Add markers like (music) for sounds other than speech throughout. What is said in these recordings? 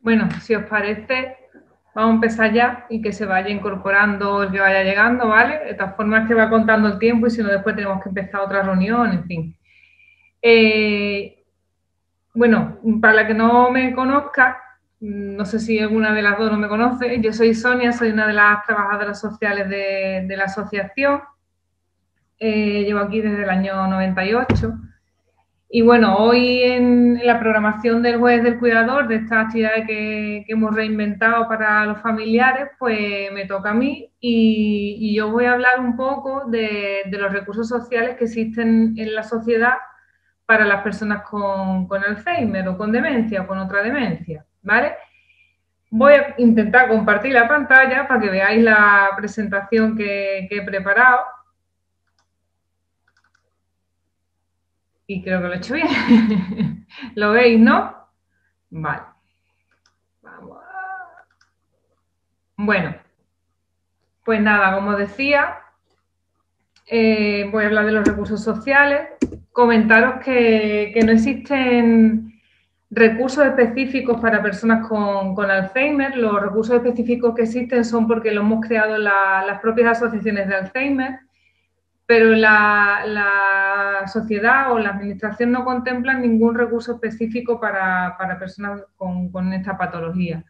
Bueno, si os parece, vamos a empezar ya y que se vaya incorporando el que vaya llegando, ¿vale? De todas formas que va contando el tiempo y si no después tenemos que empezar otra reunión, en fin. Eh, bueno, para la que no me conozca, no sé si alguna de las dos no me conoce, yo soy Sonia, soy una de las trabajadoras sociales de, la asociación. Eh, llevo aquí desde el año 98 y bueno, hoy en la programación del jueves del cuidador, de esta actividad que, hemos reinventado para los familiares, pues me toca a mí y, yo voy a hablar un poco de, los recursos sociales que existen en la sociedad para las personas con, Alzheimer o con demencia o con otra demencia, ¿vale? Voy a intentar compartir la pantalla para que veáis la presentación que he preparado. Y creo que lo he hecho bien. (laughs) ¿Lo veis, no? Vale. Vamos Bueno, pues nada, como decía, eh, voy a hablar de los recursos sociales. Comentaros que, no existen recursos específicos para personas con, Alzheimer. Los recursos específicos que existen son porque los hemos creado las propias asociaciones de Alzheimer pero la, sociedad o la administración no contemplan ningún recurso específico para, personas con, esta patología.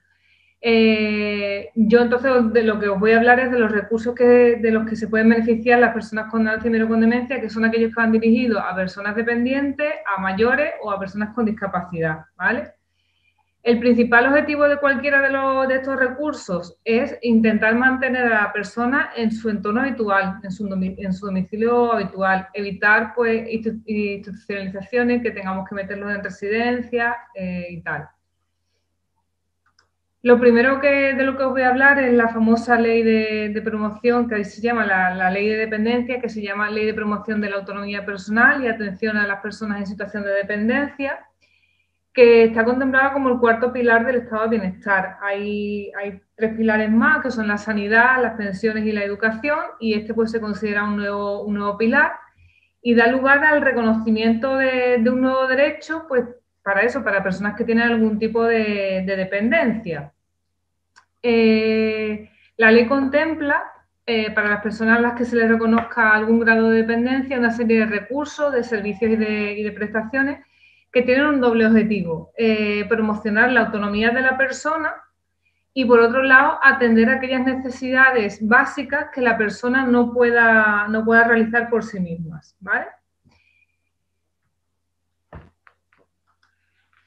Eh, yo entonces de lo que os voy a hablar es de los recursos que, de los que se pueden beneficiar las personas con Alzheimer o con demencia, que son aquellos que van dirigidos a personas dependientes, a mayores o a personas con discapacidad, ¿vale? El principal objetivo de cualquiera de, estos recursos es intentar mantener a la persona en su entorno habitual, en su, domicilio habitual, evitar pues, institucionalizaciones, que tengamos que meterlos en residencia eh, y tal. Lo primero que, de lo que os voy a hablar es la famosa ley de, promoción, que se llama la, la, ley de dependencia, que se llama Ley de Promoción de la Autonomía Personal y Atención a las Personas en Situación de Dependencia que está contemplada como el cuarto pilar del estado de bienestar. Hay, tres pilares más, que son la sanidad, las pensiones y la educación, y este pues se considera un nuevo, un nuevo pilar y da lugar al reconocimiento de, un nuevo derecho, pues para eso, para personas que tienen algún tipo de, dependencia. Eh, la ley contempla eh, para las personas a las que se les reconozca algún grado de dependencia una serie de recursos, de servicios y de prestaciones que tienen un doble objetivo, eh, promocionar la autonomía de la persona y por otro lado atender aquellas necesidades básicas que la persona no pueda, no pueda realizar por sí mismas.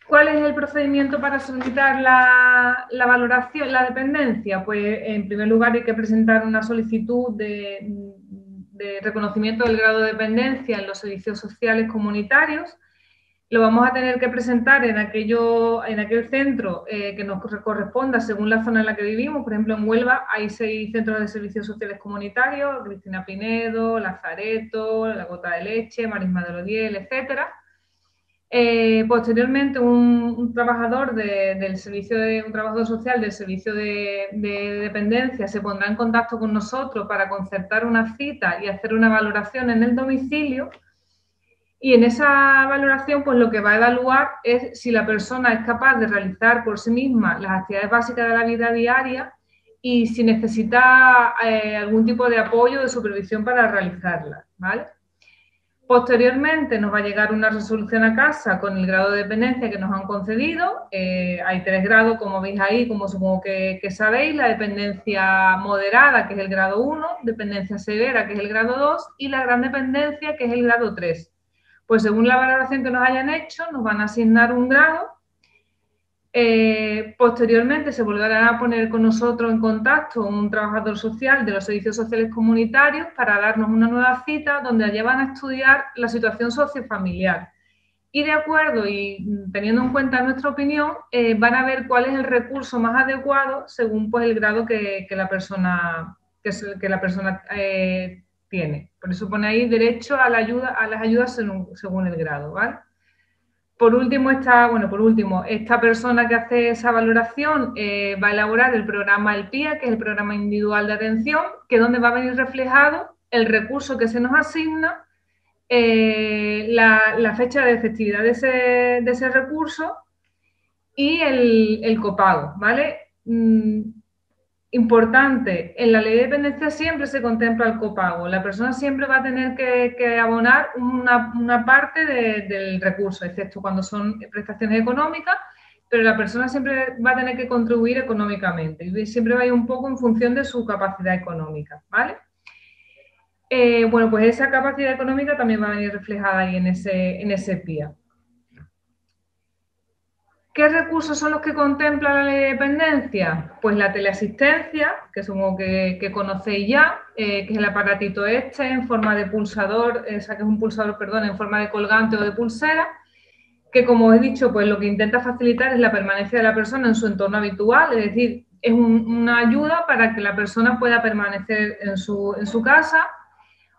¿Cuál es el procedimiento para solicitar la, valoración, la dependencia? Pues en primer lugar hay que presentar una solicitud de, de reconocimiento del grado de dependencia en los servicios sociales comunitarios lo vamos a tener que presentar en, aquello, en aquel centro eh, que nos corresponda según la zona en la que vivimos. Por ejemplo, en Huelva hay seis centros de servicios sociales comunitarios, Cristina Pinedo, Lazareto, La Gota de Leche, Marisma de Lodiel, etc. Eh, posteriormente, un, trabajador del servicio de, un trabajador social del servicio de, de, dependencia se pondrá en contacto con nosotros para concertar una cita y hacer una valoración en el domicilio y en esa valoración, pues lo que va a evaluar es si la persona es capaz de realizar por sí misma las actividades básicas de la vida diaria y si necesita eh, algún tipo de apoyo de supervisión para realizarlas, ¿vale? Posteriormente nos va a llegar una resolución a casa con el grado de dependencia que nos han concedido. Eh, hay tres grados, como veis ahí, como supongo que, que, sabéis, la dependencia moderada, que es el grado 1, dependencia severa, que es el grado 2, y la gran dependencia, que es el grado 3. Pues según la valoración que nos hayan hecho, nos van a asignar un grado. Eh, posteriormente se volverá a poner con nosotros en contacto un trabajador social de los servicios sociales comunitarios para darnos una nueva cita donde allá van a estudiar la situación sociofamiliar. Y de acuerdo y teniendo en cuenta nuestra opinión, eh, van a ver cuál es el recurso más adecuado según pues, el grado que, la persona, que, la persona eh, tiene. Por eso pone ahí derecho a, la ayuda, a las ayudas según, el grado. Por último, esta, bueno, por último, esta persona que hace esa valoración eh, va a elaborar el programa El PIA, que es el programa individual de atención, que es donde va a venir reflejado el recurso que se nos asigna, eh, la, fecha de efectividad de ese, recurso y el, copago, ¿vale? Mm, importante, en la ley de dependencia siempre se contempla el copago. La persona siempre va a tener que, abonar una, parte del recurso, excepto cuando son prestaciones económicas, pero la persona siempre va a tener que contribuir económicamente y siempre va a ir un poco en función de su capacidad económica, ¿vale? Eh, bueno, pues esa capacidad económica también va a venir reflejada ahí en ese, en ese PIA. ¿Qué recursos son los que contempla la dependencia? Pues la teleasistencia, que supongo que, conocéis ya, eh, que es el aparatito este en forma de pulsador, eh, o sea, que es un pulsador, perdón, en forma de colgante o de pulsera, que como os he dicho, pues lo que intenta facilitar es la permanencia de la persona en su entorno habitual, es decir, es una ayuda para que la persona pueda permanecer en su casa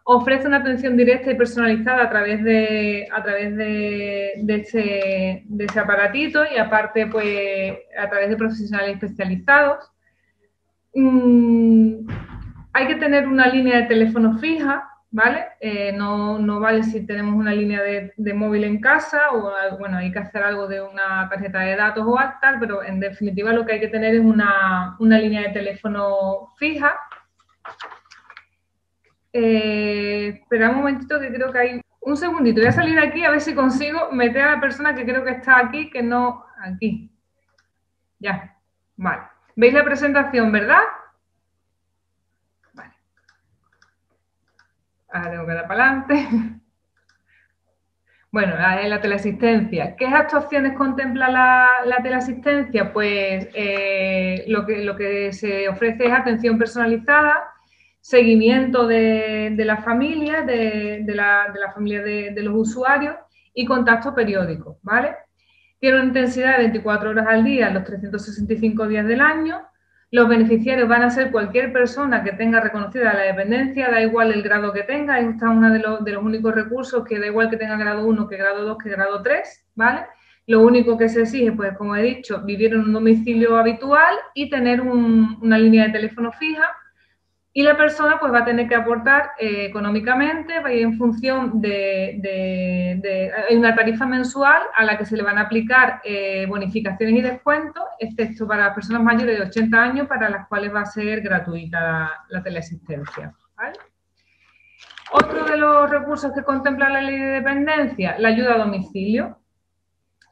ofrece una atención directa y personalizada a través de, a través de, ese, aparatito y aparte pues a través de profesionales especializados. Mm, hay que tener una línea de teléfono fija, ¿vale? Eh, no, vale si tenemos una línea de, móvil en casa o, bueno, hay que hacer algo de una tarjeta de datos o tal, pero en definitiva lo que hay que tener es una, una línea de teléfono fija eh, espera un momentito que creo que hay... Un segundito, voy a salir aquí a ver si consigo meter a la persona que creo que está aquí, que no... Aquí. Ya, vale. ¿Veis la presentación, verdad? Vale. Ahora tengo que dar para adelante. (laughs) Bueno, la, teleasistencia. ¿Qué actuaciones contempla la, la teleasistencia? Pues eh, lo, que, lo que se ofrece es atención personalizada, seguimiento de, la familia, de, la, familia de, los usuarios y contacto periódico, ¿vale? Tiene una intensidad de 24 horas al día, los 365 días del año. Los beneficiarios van a ser cualquier persona que tenga reconocida la dependencia, da igual el grado que tenga, esta es uno de los, de los únicos recursos que da igual que tenga grado 1 que grado 2 que grado 3, ¿vale? Lo único que se exige, pues como he dicho, vivir en un domicilio habitual y tener una línea de teléfono fija y la persona pues va a tener que aportar eh, económicamente, va a ir en función de, una tarifa mensual a la que se le van a aplicar eh, bonificaciones y descuentos, excepto para las personas mayores de 80 años, para las cuales va a ser gratuita la, teleasistencia. Otro de los recursos que contempla la ley de dependencia, la ayuda a domicilio.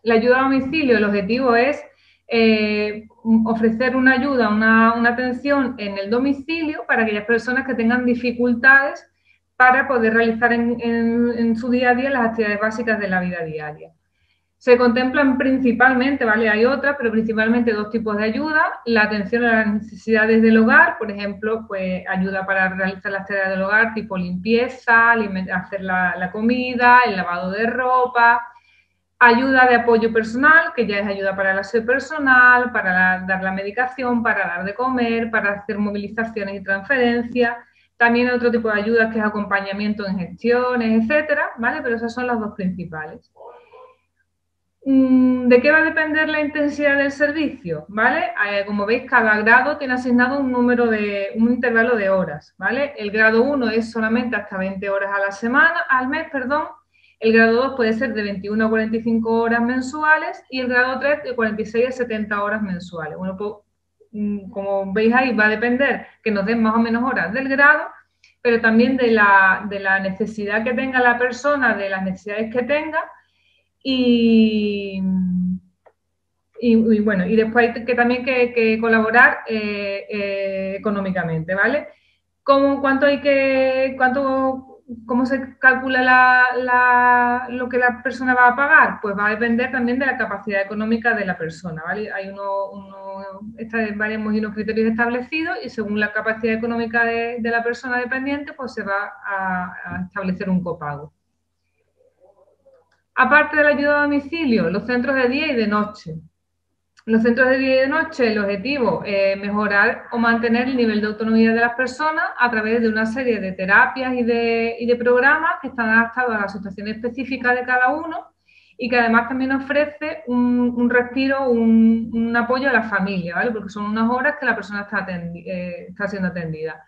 La ayuda a domicilio, el objetivo es eh, ofrecer una ayuda, una, atención en el domicilio para aquellas personas que tengan dificultades para poder realizar en, su día a día las actividades básicas de la vida diaria. Se contemplan principalmente, ¿vale? Hay otras, pero principalmente dos tipos de ayuda. La atención a las necesidades del hogar, por ejemplo, pues ayuda para realizar las tareas del hogar, tipo limpieza, hacer la comida, el lavado de ropa, ayuda de apoyo personal, que ya es ayuda para el aseo personal, para dar la medicación, para dar de comer, para hacer movilizaciones y transferencias. También otro tipo de ayuda que es acompañamiento en gestiones, etcétera, ¿vale? Pero esas son las dos principales. Mm, ¿De qué va a depender la intensidad del servicio? ¿Vale? Eh, como veis, cada grado tiene asignado un número de, un intervalo de horas, ¿vale? El grado 1 es solamente hasta 20 horas a la semana, al mes, perdón, el grado 2 puede ser de 21 a 45 horas mensuales y el grado 3 de 46 a 70 horas mensuales. Bueno, pues, mm, como veis ahí, va a depender que nos den más o menos horas del grado, pero también de la, necesidad que tenga la persona, de las necesidades que tenga y, bueno, y después hay que también que, colaborar eh, eh, económicamente, ¿vale? ¿Cómo, ¿Cuánto hay que, cuánto ¿Cómo se calcula lo que la persona va a pagar? Pues va a depender también de la capacidad económica de la persona. Hay uno, uno unos criterios establecidos y según la capacidad económica de, la persona dependiente, pues se va a establecer un copago. Aparte de la ayuda a domicilio, los centros de día y de noche los centros de día y de noche, el objetivo es mejorar o mantener el nivel de autonomía de las personas a través de una serie de terapias y de, programas que están adaptados a la situación específica de cada uno y que además también ofrece un, respiro, un, apoyo a la familia, ¿vale? Porque son unas horas que la persona está, eh, está siendo atendida.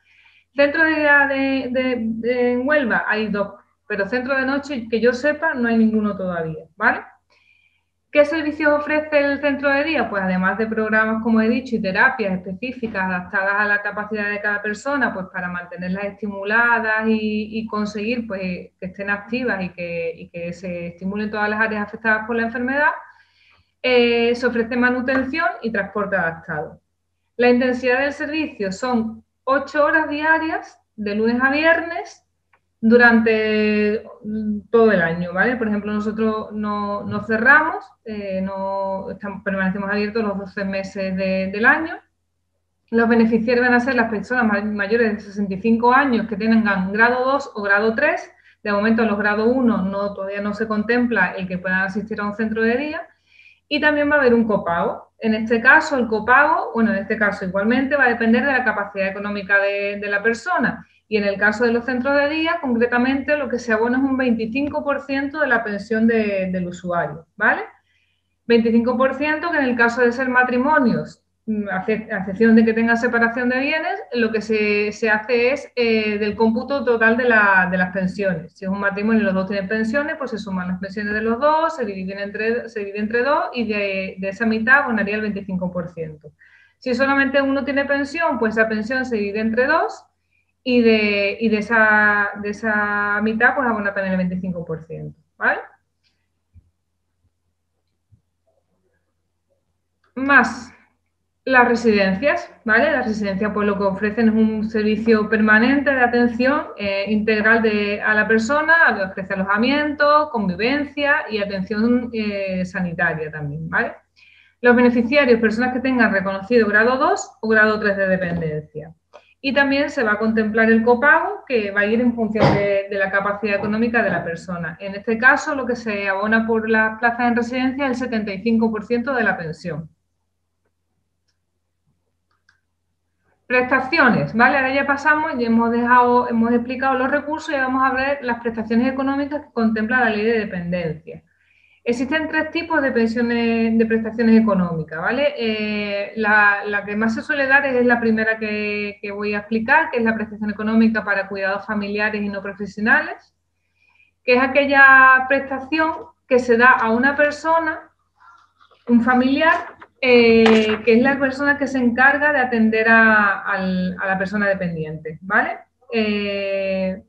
Centro de día de, en Huelva hay dos, pero centro de noche, que yo sepa, no hay ninguno todavía, ¿vale? ¿Qué servicios ofrece el centro de día? Pues además de programas, como he dicho, y terapias específicas adaptadas a la capacidad de cada persona, pues para mantenerlas estimuladas y, conseguir pues, que estén activas y que, se estimulen todas las áreas afectadas por la enfermedad, eh, se ofrece manutención y transporte adaptado. La intensidad del servicio son 8 horas diarias, de lunes a viernes, durante todo el año, ¿vale? Por ejemplo, nosotros no, cerramos, eh, no permanecemos abiertos los 12 meses del año. Los beneficiarios van a ser las personas mayores de 65 años que tengan grado 2 o grado 3. De momento, los grado 1 no, todavía no se contempla el que puedan asistir a un centro de día. Y también va a haber un copago. En este caso, el copago, bueno, en este caso igualmente va a depender de la capacidad económica de, de la persona y en el caso de los centros de día, concretamente lo que se abona es un 25% de la pensión del usuario, ¿vale? 25% que en el caso de ser matrimonios, mm, a excepción de que tenga separación de bienes, lo que se, hace es eh, del cómputo total de, las pensiones. Si es un matrimonio y los dos tienen pensiones, pues se suman las pensiones de los dos, se dividen entre, se divide entre dos y de, de esa mitad abonaría el 25%. Si solamente uno tiene pensión, pues esa pensión se divide entre dos y de, y de, esa, de esa mitad pues abona también el 25%, ¿vale? Más las residencias, ¿vale? Las residencias pues lo que ofrecen es un servicio permanente de atención eh, integral de, a la persona, ofrece alojamiento, convivencia y atención eh, sanitaria también, ¿vale? Los beneficiarios, personas que tengan reconocido grado 2 o grado 3 de dependencia y también se va a contemplar el copago que va a ir en función de, la capacidad económica de la persona. En este caso, lo que se abona por las plazas en residencia es el 75% de la pensión. Prestaciones, ¿vale? Ahora ya pasamos y hemos dejado, hemos explicado los recursos y vamos a ver las prestaciones económicas que contempla la ley de dependencia. Existen tres tipos de pensiones, de prestaciones económicas, ¿vale? Eh, la, que más se suele dar es la primera que, voy a explicar, que es la prestación económica para cuidados familiares y no profesionales, que es aquella prestación que se da a una persona, un familiar, eh, que es la persona que se encarga de atender a, la persona dependiente, ¿vale? Eh,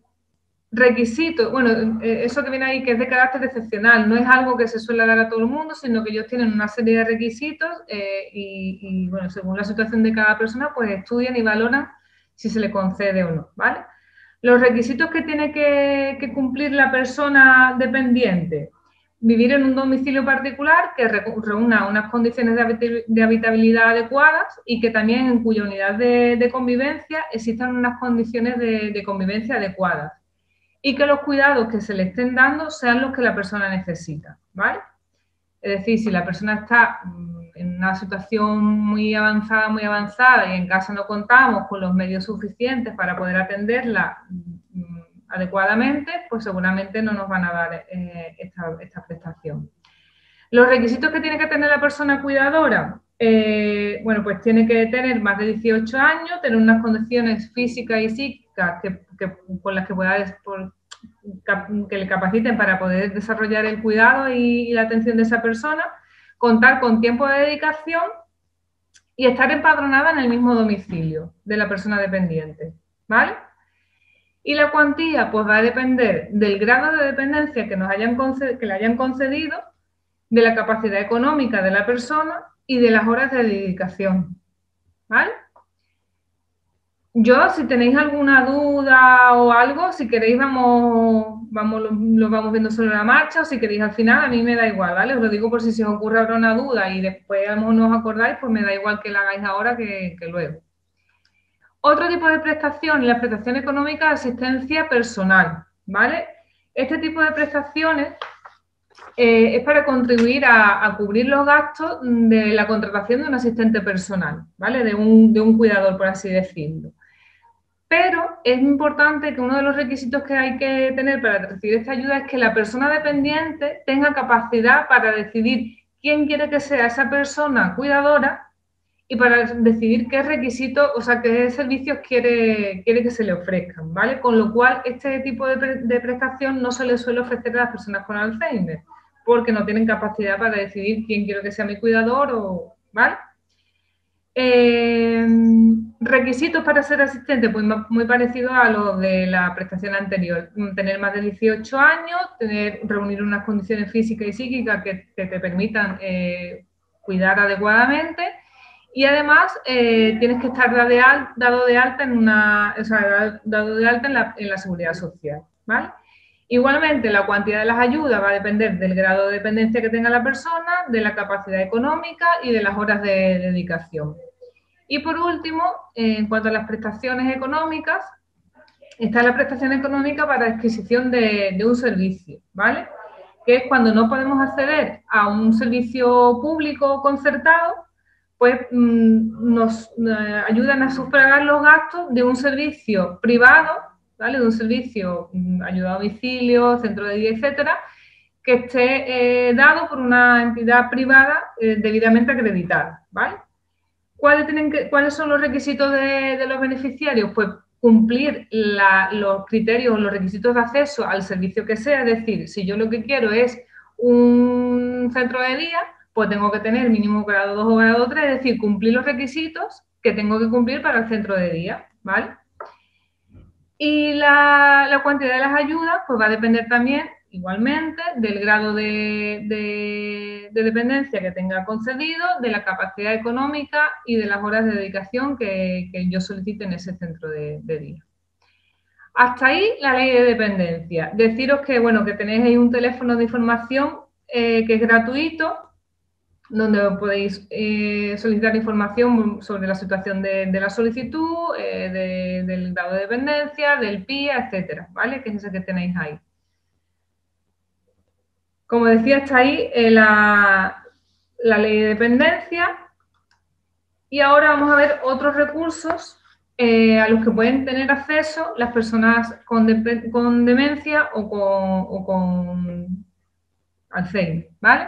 requisitos, bueno, eh, eso que viene ahí que es de carácter excepcional, no es algo que se suele dar a todo el mundo, sino que ellos tienen una serie de requisitos eh, y, bueno, según la situación de cada persona, pues estudian y valoran si se le concede o no, ¿vale? Los requisitos que tiene que, cumplir la persona dependiente, vivir en un domicilio particular que reúna unas condiciones de habitabilidad adecuadas y que también en cuya unidad de, convivencia existan unas condiciones de convivencia adecuadas y que los cuidados que se le estén dando sean los que la persona necesita, ¿vale? Es decir, si la persona está mm, en una situación muy avanzada, muy avanzada y en casa no contamos con los medios suficientes para poder atenderla mm, adecuadamente, pues seguramente no nos van a dar eh, esta, prestación. Los requisitos que tiene que tener la persona cuidadora, eh, bueno, pues tiene que tener más de 18 años, tener unas condiciones físicas y psíquicas que, con las que pueda que le capaciten para poder desarrollar el cuidado y, la atención de esa persona, contar con tiempo de dedicación y estar empadronada en el mismo domicilio de la persona dependiente, ¿vale? Y la cuantía pues va a depender del grado de dependencia que, nos hayan que le hayan concedido, de la capacidad económica de la persona y de las horas de dedicación, ¿vale? Yo, si tenéis alguna duda o algo, si queréis vamos, vamos lo, vamos viendo sobre la marcha o si queréis al final, a mí me da igual, ¿vale? Os lo digo por si se os ocurre ahora una duda y después no os acordáis, pues me da igual que la hagáis ahora que, luego. Otro tipo de prestación, la prestación económica de asistencia personal, ¿vale? Este tipo de prestaciones eh, es para contribuir a, cubrir los gastos de la contratación de un asistente personal, ¿vale? De un, de un cuidador, por así decirlo. Pero es importante que uno de los requisitos que hay que tener para recibir esta ayuda es que la persona dependiente tenga capacidad para decidir quién quiere que sea esa persona cuidadora y para decidir qué requisitos, o sea, qué servicios quiere, quiere que se le ofrezcan, ¿vale? Con lo cual, este tipo de, prestación no se le suele ofrecer a las personas con Alzheimer, porque no tienen capacidad para decidir quién quiero que sea mi cuidador o, ¿vale? Eh, requisitos para ser asistente, pues muy parecido a los de la prestación anterior. Tener más de 18 años, tener, reunir unas condiciones físicas y psíquicas que, te permitan eh, cuidar adecuadamente y además eh, tienes que estar dado de, alta en una, dado de alta en la, en la seguridad social, ¿vale? Igualmente, la cuantía de las ayudas va a depender del grado de dependencia que tenga la persona, de la capacidad económica y de las horas de dedicación. Y por último, en cuanto a las prestaciones económicas, está la prestación económica para adquisición de, un servicio, ¿vale? Que es cuando no podemos acceder a un servicio público concertado, pues mm, nos eh, ayudan a sufragar los gastos de un servicio privado ¿vale? De un servicio, mm, ayuda a domicilio, centro de día, etcétera, que esté eh, dado por una entidad privada eh, debidamente acreditada, ¿vale? ¿Cuáles, tienen que, ¿Cuáles son los requisitos de, los beneficiarios? Pues cumplir los criterios, los requisitos de acceso al servicio que sea, es decir, si yo lo que quiero es un centro de día, pues tengo que tener mínimo grado 2 o grado 3, es decir, cumplir los requisitos que tengo que cumplir para el centro de día, ¿vale? Y la, la, cantidad de las ayudas pues va a depender también, igualmente, del grado de, de, dependencia que tenga concedido, de la capacidad económica y de las horas de dedicación que, que yo solicite en ese centro de, día. Hasta ahí la ley de dependencia. Deciros que, bueno, que tenéis ahí un teléfono de información eh, que es gratuito, donde podéis eh, solicitar información sobre la situación de, la solicitud, eh, del grado de dependencia, del PIA, etcétera, ¿vale? Que es ese que tenéis ahí. Como decía, está ahí eh, la, ley de dependencia. Y ahora vamos a ver otros recursos a los que pueden tener acceso las personas con, demencia o con, o con Alzheimer, ¿vale?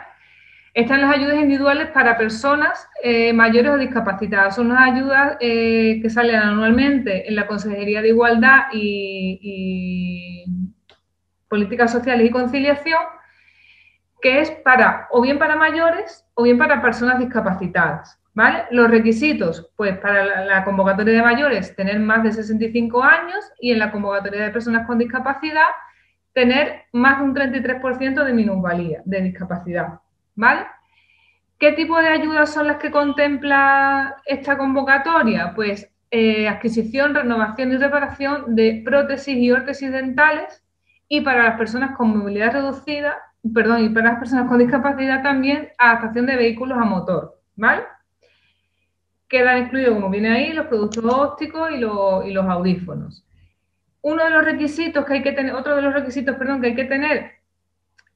Están las ayudas individuales para personas eh, mayores o discapacitadas. Son unas ayudas eh, que salen anualmente en la Consejería de Igualdad y, Políticas Sociales y Conciliación, que es para o bien para mayores o bien para personas discapacitadas. ¿vale? Los requisitos, pues para la, convocatoria de mayores, tener más de 65 años y en la convocatoria de personas con discapacidad, tener más de un 33% de minusvalía de discapacidad. ¿vale? ¿Qué tipo de ayudas son las que contempla esta convocatoria? Pues eh, adquisición, renovación y reparación de prótesis y órtesis dentales y para las personas con movilidad reducida, perdón, y para las personas con discapacidad también adaptación de vehículos a motor, ¿vale? Quedan incluidos, como viene ahí, los productos ópticos y, y los audífonos. Uno de los requisitos que hay que tener, otro de los requisitos, perdón, que hay que tener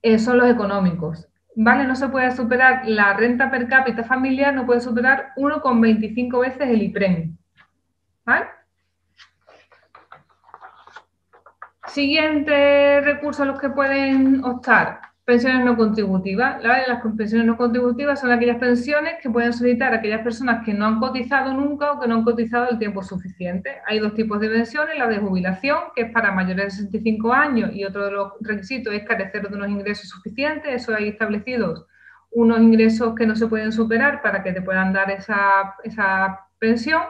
eh, son los económicos. ¿vale? No se puede superar, la renta per cápita familiar no puede superar 1,25 veces el IPREM. ¿Vale? Siguiente recurso a los que pueden optar, pensiones no contributivas. Las pensiones no contributivas son aquellas pensiones que pueden solicitar aquellas personas que no han cotizado nunca o que no han cotizado el tiempo suficiente. Hay dos tipos de pensiones, la de jubilación, que es para mayores de 65 años, y otro de los requisitos es carecer de unos ingresos suficientes. Eso hay establecidos unos ingresos que no se pueden superar para que te puedan dar esa, esa pensión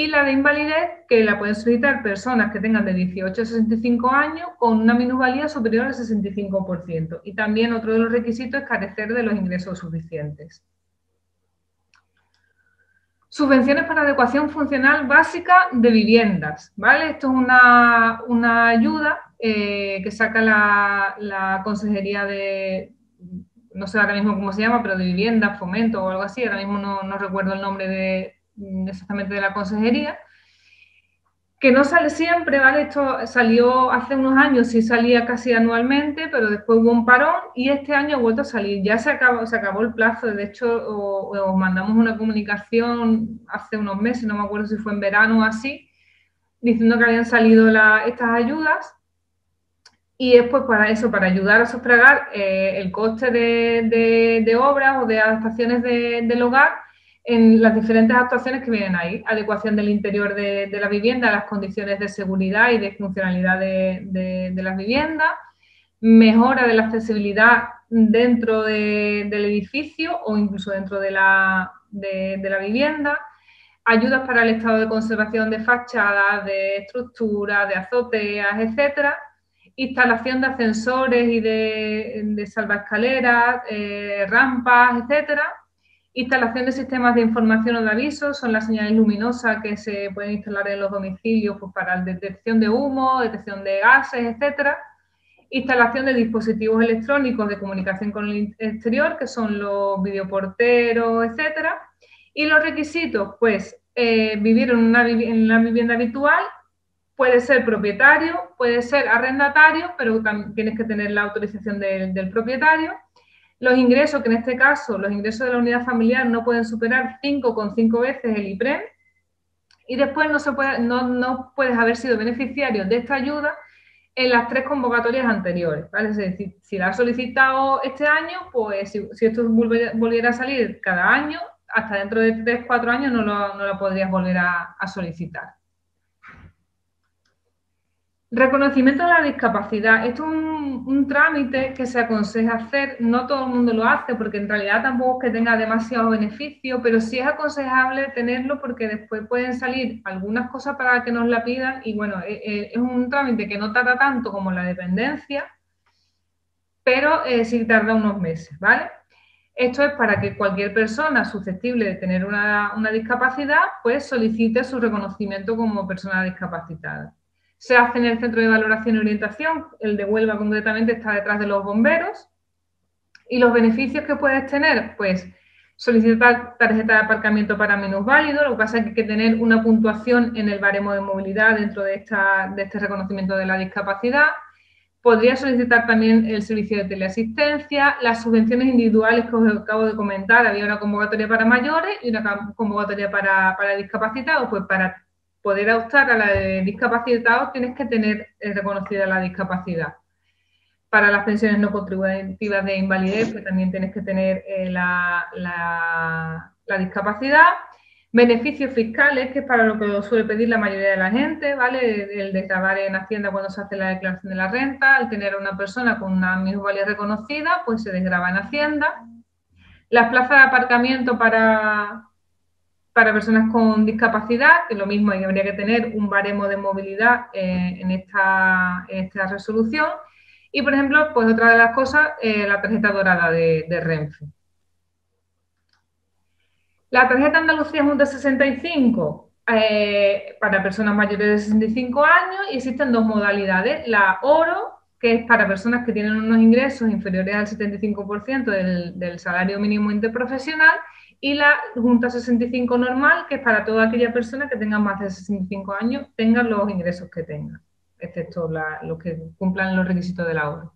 y la de invalidez, que la pueden solicitar personas que tengan de 18 a 65 años con una minusvalía superior al 65%. Y también otro de los requisitos es carecer de los ingresos suficientes. Subvenciones para adecuación funcional básica de viviendas, ¿vale? Esto es una, ayuda eh, que saca la, Consejería de, no sé ahora mismo cómo se llama, pero de vivienda, fomento o algo así, ahora mismo no recuerdo el nombre de, exactamente de la consejería, que no sale siempre, ¿vale? Esto salió hace unos años, sí salía casi anualmente, pero después hubo un parón y este año ha vuelto a salir. Ya se acabó, se acabó el plazo, de hecho, os mandamos una comunicación hace unos meses, no me acuerdo si fue en verano o así, diciendo que habían salido estas ayudas. Y después para eso, para ayudar a sufragar eh, el coste de, obras o de adaptaciones del hogar, en las diferentes actuaciones que vienen ahí. Adecuación del interior de, la vivienda las condiciones de seguridad y de funcionalidad de, las viviendas, mejora de la accesibilidad dentro del edificio o incluso dentro de la, de, la vivienda, ayudas para el estado de conservación de fachadas, de estructuras, de azoteas, etcétera, instalación de ascensores y de, de salvaescaleras, eh, rampas, etcétera, instalación de sistemas de información o de aviso, son las señales luminosas que se pueden instalar en los domicilios pues, para detección de humo, detección de gases, etcétera, instalación de dispositivos electrónicos de comunicación con el exterior, que son los videoporteros, etcétera. Y los requisitos, pues eh, vivir en una, vivienda habitual, puede ser propietario, puede ser arrendatario, pero también tienes que tener la autorización del, propietario. Los ingresos, que en este caso los ingresos de la unidad familiar no pueden superar 5,5 veces el IPREM. Y después no, se puede, no, no puedes haber sido beneficiario de esta ayuda en las tres convocatorias anteriores, ¿vale? Es decir, si la has solicitado este año, pues si, esto volviera a salir cada año, hasta dentro de tres, cuatro años no lo, no podrías volver a solicitar. Reconocimiento de la discapacidad. Esto es un, trámite que se aconseja hacer. No todo el mundo lo hace porque en realidad tampoco es que tenga demasiado beneficio, pero sí es aconsejable tenerlo porque después pueden salir algunas cosas para que nos la pidan y bueno, eh, eh, es un trámite que no tarda tanto como la dependencia, pero eh, sí tarda unos meses, ¿vale? Esto es para que cualquier persona susceptible de tener una, una discapacidad pues solicite su reconocimiento como persona discapacitada se hace en el Centro de Valoración y Orientación, el de Huelva concretamente está detrás de los bomberos. Y los beneficios que puedes tener, pues solicitar tarjeta de aparcamiento para minusválidos, lo que pasa es que hay que tener una puntuación en el baremo de movilidad dentro de, esta, de este reconocimiento de la discapacidad. Podría solicitar también el servicio de teleasistencia, las subvenciones individuales que os acabo de comentar, había una convocatoria para mayores y una convocatoria para, para discapacitados, pues para poder optar a la de discapacitados tienes que tener eh, reconocida la discapacidad. Para las pensiones no contributivas de invalidez, pues también tienes que tener eh, la, discapacidad. Beneficios fiscales, que es para lo que suele pedir la mayoría de la gente, ¿vale? El de grabar en Hacienda cuando se hace la declaración de la renta, al tener a una persona con una minusvalía reconocida, pues se desgraba en Hacienda. Las plazas de aparcamiento para, para personas con discapacidad, que lo mismo habría que tener un baremo de movilidad eh, en, esta, resolución. Y, por ejemplo, pues otra de las cosas, eh, la tarjeta dorada de, Renfe. La tarjeta Andalucía Junta 65 eh, para personas mayores de 65 años y existen dos modalidades. La oro, que es para personas que tienen unos ingresos inferiores al 75% del, del salario mínimo interprofesional y la Junta 65 normal, que es para toda aquella persona que tenga más de 65 años, tengan los ingresos que tenga, excepto los que cumplan los requisitos del ahorro.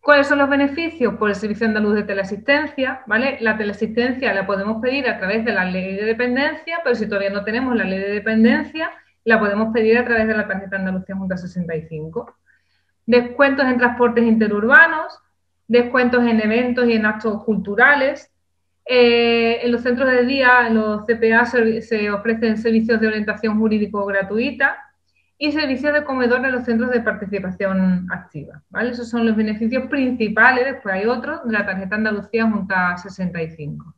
¿Cuáles son los beneficios? Por el Servicio Andaluz de Teleasistencia, ¿vale? La teleasistencia la podemos pedir a través de la ley de dependencia, pero si todavía no tenemos la ley de dependencia, la podemos pedir a través de la tarjeta Andalucía Junta 65. Descuentos en transportes interurbanos, descuentos en eventos y en actos culturales, eh, en los centros de día, en los CPA, se, ofrecen servicios de orientación jurídico gratuita y servicios de comedor en los centros de participación activa. ¿vale? Esos son los beneficios principales, después hay otros, de la tarjeta Andalucía Junta 65.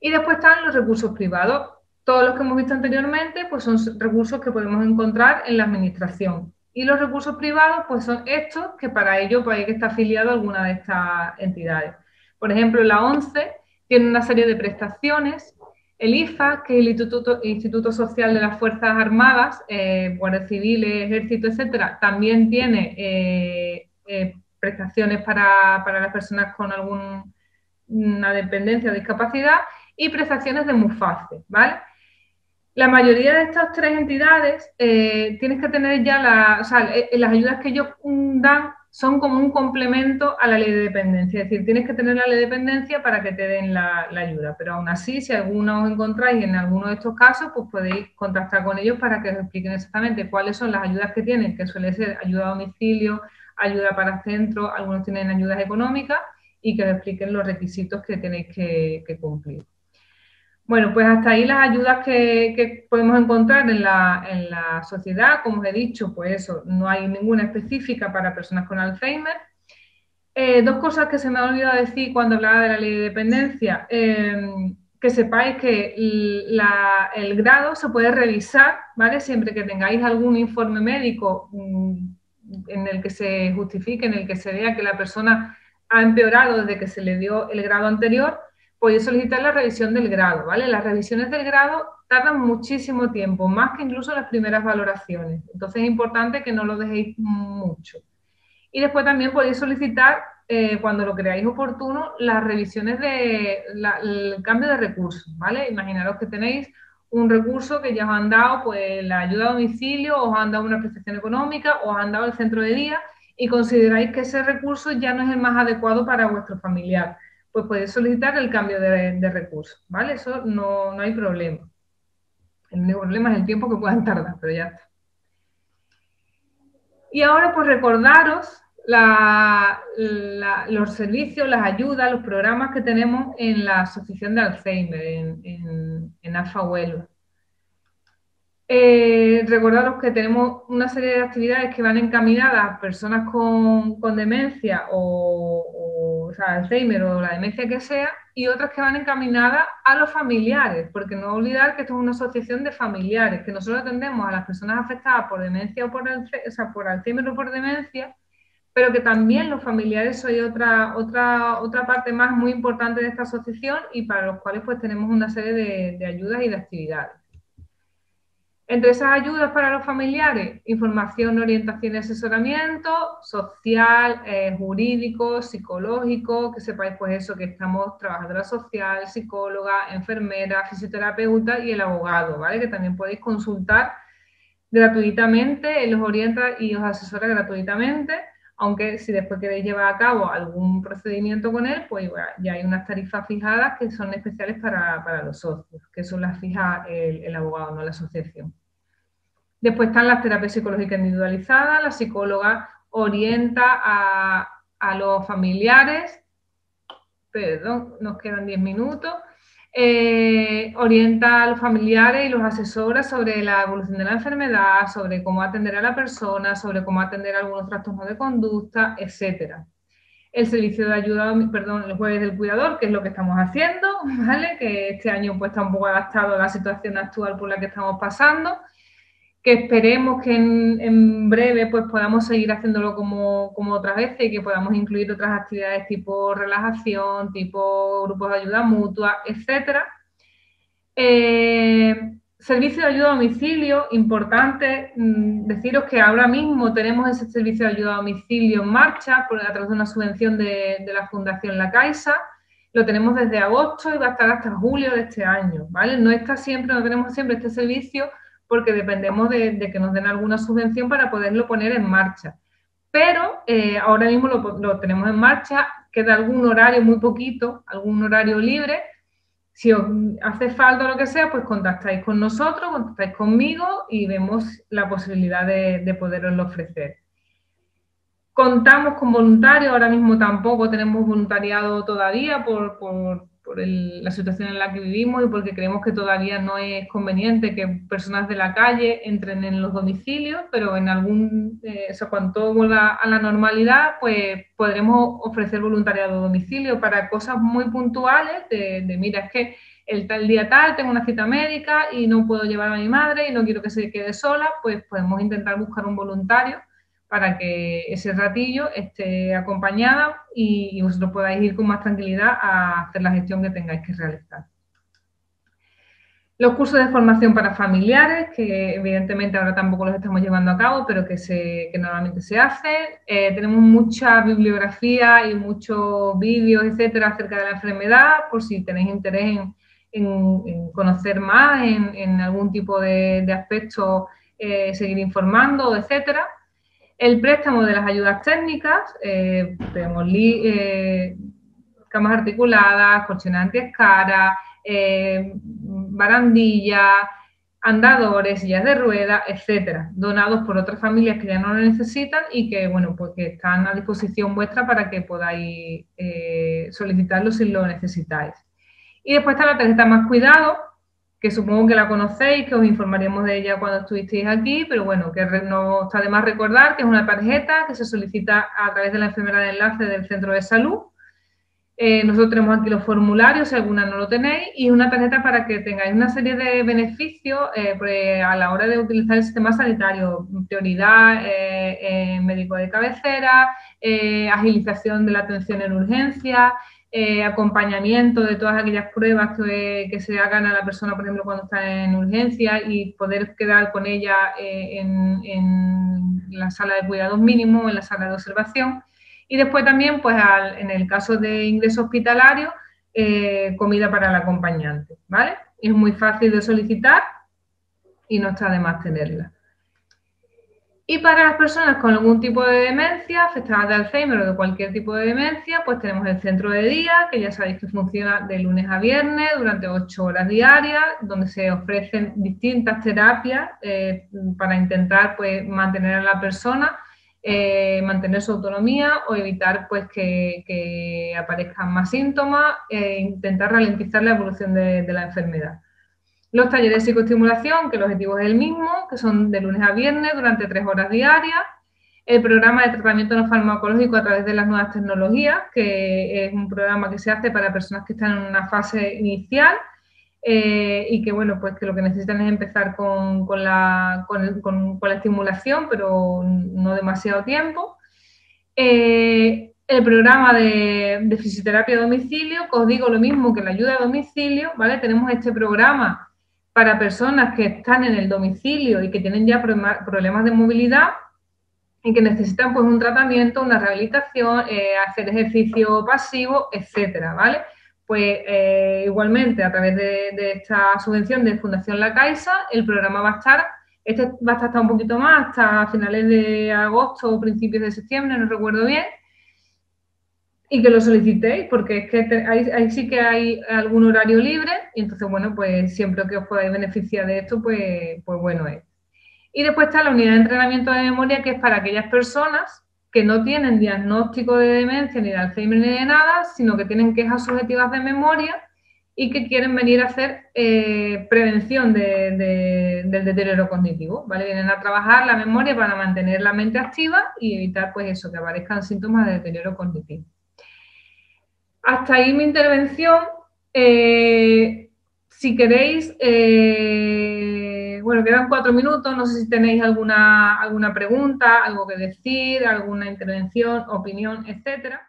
Y después están los recursos privados. Todos los que hemos visto anteriormente pues son recursos que podemos encontrar en la administración. Y los recursos privados pues son estos que para ello pues, hay que estar afiliado a alguna de estas entidades. Por ejemplo, la ONCE tiene una serie de prestaciones. El IFA, que es el Instituto, Instituto Social de las Fuerzas Armadas, eh, Guardia Civil, Ejército, etcétera, también tiene eh, eh, prestaciones para, las personas con alguna dependencia o discapacidad y prestaciones de MUFACE, ¿vale? La mayoría de estas tres entidades tienes que tener ya la, o sea, las ayudas que ellos dan son como un complemento a la ley de dependencia. Es decir, tienes que tener la ley de dependencia para que te den la, ayuda. Pero aún así, si alguno os encontráis en alguno de estos casos, pues podéis contactar con ellos para que os expliquen exactamente cuáles son las ayudas que tienen, que suele ser ayuda a domicilio, ayuda para centro, algunos tienen ayudas económicas y que os expliquen los requisitos que tenéis que cumplir. Bueno, pues hasta ahí las ayudas que, podemos encontrar en la, sociedad, como os he dicho, pues eso, no hay ninguna específica para personas con Alzheimer. Eh, dos cosas que se me ha olvidado decir cuando hablaba de la ley de dependencia. Em, que sepáis que el grado se puede revisar, ¿vale? Siempre que tengáis algún informe médico mm, en el que se justifique, en el que se vea que la persona ha empeorado desde que se le dio el grado anterior, podéis solicitar la revisión del grado, ¿vale? Las revisiones del grado tardan muchísimo tiempo, más que incluso las primeras valoraciones. Entonces es importante que no lo dejéis mucho. Y después también podéis solicitar, eh, cuando lo creáis oportuno, las revisiones del cambio de recursos, ¿vale? Imaginaros que tenéis un recurso que ya os han dado, pues la ayuda a domicilio, os han dado una prestación económica, os han dado el centro de día y consideráis que ese recurso ya no es el más adecuado para vuestro familiar, pues podéis solicitar el cambio de, de recurso, ¿vale? Eso no, no hay problema. El único problema es el tiempo que puedan tardar, pero ya está. Y ahora pues recordaros los servicios, las ayudas, los programas que tenemos en la Asociación de Alzheimer, en, en, en AFA Huelva. Eh, recordaros que tenemos una serie de actividades que van encaminadas a personas con, demencia o, Alzheimer o la demencia que sea, y otras que van encaminadas a los familiares, porque no olvidar que esto es una asociación de familiares, que nosotros atendemos a las personas afectadas por demencia o por Alzheimer o por demencia, pero que también los familiares son otra, otra, otra parte más muy importante de esta asociación y para los cuales pues tenemos una serie de ayudas y de actividades. Entre esas ayudas para los familiares, información, orientación y asesoramiento, social, eh, jurídico, psicológico, que sepáis pues eso, que estamos trabajadora social, psicóloga, enfermera, fisioterapeuta y el abogado, ¿vale? Que también podéis consultar gratuitamente, él os orienta y os asesora gratuitamente, aunque si después queréis llevar a cabo algún procedimiento con él, pues ya hay unas tarifas fijadas que son especiales para, los socios, que son las fija el abogado, no la asociación. Después están las terapias psicológicas individualizadas, la psicóloga orienta a, los familiares, perdón, nos quedan 10 minutos, eh, orienta a los familiares y los asesora sobre la evolución de la enfermedad, sobre cómo atender a la persona, sobre cómo atender a algunos trastornos de conducta, etc. El servicio de ayuda, perdón, el jueves del cuidador, que es lo que estamos haciendo, (laughs) ¿vale? Que este año pues está un poco adaptado a la situación actual por la que estamos pasando que esperemos que en, breve pues podamos seguir haciéndolo como, como otras veces y que podamos incluir otras actividades tipo relajación, tipo grupos de ayuda mutua, etcétera. Eh, servicio de ayuda a domicilio, importante mm, deciros que ahora mismo tenemos ese servicio de ayuda a domicilio en marcha por, a través de una subvención de, de, la Fundación La Caixa. Lo tenemos desde agosto y va a estar hasta julio de este año, ¿vale? No está siempre, no tenemos siempre este servicio, porque dependemos de, que nos den alguna subvención para poderlo poner en marcha. Pero eh, ahora mismo lo, tenemos en marcha, queda algún horario muy poquito, algún horario libre. Si os hace falta lo que sea, pues contactáis con nosotros, contactáis conmigo y vemos la posibilidad de, de poderoslo ofrecer. Contamos con voluntarios, ahora mismo tampoco tenemos voluntariado todavía por, por la situación en la que vivimos y porque creemos que todavía no es conveniente que personas de la calle entren en los domicilios, pero en algún, eh, o sea, cuando todo vuelva a la normalidad, pues podremos ofrecer voluntariado a domicilio para cosas muy puntuales de, de mira, es que el tal día tal tengo una cita médica y no puedo llevar a mi madre y no quiero que se quede sola, pues podemos intentar buscar un voluntario para que ese ratillo esté acompañada y, vosotros podáis ir con más tranquilidad a hacer la gestión que tengáis que realizar. Los cursos de formación para familiares, que evidentemente ahora tampoco los estamos llevando a cabo, pero que, se, normalmente se hacen. Eh, tenemos mucha bibliografía y muchos vídeos, etcétera, acerca de la enfermedad, por si tenéis interés en, conocer más en, algún tipo de, aspecto, eh, seguir informando, etcétera. El préstamo de las ayudas técnicas, eh, tenemos eh, camas articuladas, colchones antiescara, eh, barandillas, andadores, sillas de ruedas, etcétera, donados por otras familias que ya no lo necesitan y que, bueno, pues que están a disposición vuestra para que podáis eh, solicitarlo si lo necesitáis. Y después está la tarjeta Más Cuidado, que supongo que la conocéis, que os informaremos de ella cuando estuvisteis aquí, pero bueno, que no está de más recordar que es una tarjeta que se solicita a través de la enfermera de enlace del centro de salud. Eh, nosotros tenemos aquí los formularios, si alguna no lo tenéis, y una tarjeta para que tengáis una serie de beneficios eh, pues, a la hora de utilizar el sistema sanitario, prioridad eh, médico de cabecera, agilización de la atención en urgencia, eh, acompañamiento de todas aquellas pruebas que, se hagan a la persona, por ejemplo, cuando está en urgencia y poder quedar con ella eh, en, la sala de cuidados mínimos, en la sala de observación. Y después también, pues en el caso de ingreso hospitalario, eh, comida para el acompañante, ¿vale? Es muy fácil de solicitar y no está de más tenerla. Y para las personas con algún tipo de demencia, afectadas de Alzheimer o de cualquier tipo de demencia, pues tenemos el centro de día, que ya sabéis que funciona de lunes a viernes durante ocho horas diarias, donde se ofrecen distintas terapias eh, para intentar pues, mantener a la persona, eh, mantener su autonomía o evitar pues, que, aparezcan más síntomas e intentar ralentizar la evolución de la enfermedad. Los talleres de psicoestimulación, que el objetivo es el mismo, que son de lunes a viernes durante tres horas diarias. El programa de tratamiento no farmacológico a través de las nuevas tecnologías, que es un programa que se hace para personas que están en una fase inicial eh, y que, bueno, pues que lo que necesitan es empezar con, la, estimulación, pero no demasiado tiempo. Eh, el programa de, de, fisioterapia a domicilio, que os digo lo mismo que la ayuda a domicilio, ¿vale? Tenemos este programa para personas que están en el domicilio y que tienen ya problemas de movilidad y que necesitan pues un tratamiento, una rehabilitación, eh, hacer ejercicio pasivo, etcétera, ¿vale? Pues eh, igualmente a través de, esta subvención de Fundación La Caixa, el programa va a estar, este va a estar hasta un poquito más, hasta finales de agosto o principios de septiembre, no recuerdo bien, y que lo solicitéis, porque es que ahí, sí que hay algún horario libre, y entonces, bueno, pues siempre que os podáis beneficiar de esto, pues, pues bueno es. Y después está la unidad de entrenamiento de memoria, que es para aquellas personas que no tienen diagnóstico de demencia, ni de Alzheimer, ni de nada, sino que tienen quejas subjetivas de memoria y que quieren venir a hacer eh, prevención del deterioro cognitivo, ¿vale? Vienen a trabajar la memoria para mantener la mente activa y evitar, pues eso, que aparezcan síntomas de deterioro cognitivo. Hasta ahí mi intervención. Eh, si queréis, eh, bueno, quedan cuatro minutos, no sé si tenéis alguna, alguna pregunta, algo que decir, alguna intervención, opinión, etcétera.